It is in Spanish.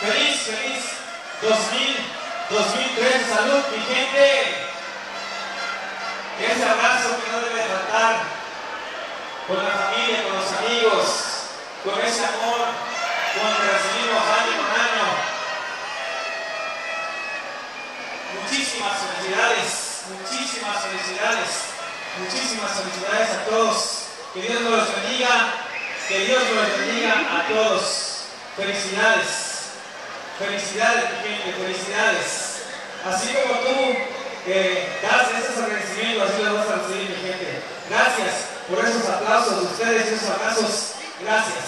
Feliz, feliz 2000, 2013. Salud, mi gente. Ese abrazo que no debe faltar con la familia, con los amigos, con ese amor, con que recibimos año con año. Muchísimas felicidades, muchísimas felicidades, muchísimas felicidades a todos. Que Dios nos bendiga, que Dios nos bendiga a todos. Felicidades, felicidades, gente, felicidades. Así como tú eh, das esos agradecimientos, así los vas a recibir, mi gente. Gracias por esos aplausos de ustedes, esos abrazos. Gracias.